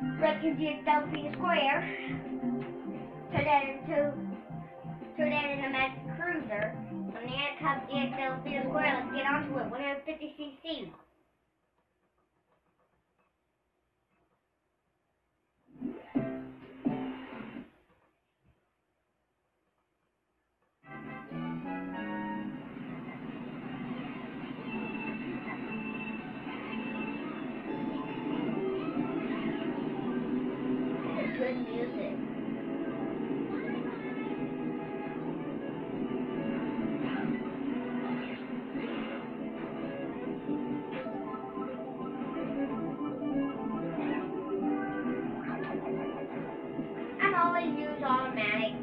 To Delfino Square. Turn that into turn that into a magic cruiser. When the to Delfino Square, let's get onto it. 150 always use automatic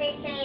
Hey Sam.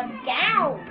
The gown.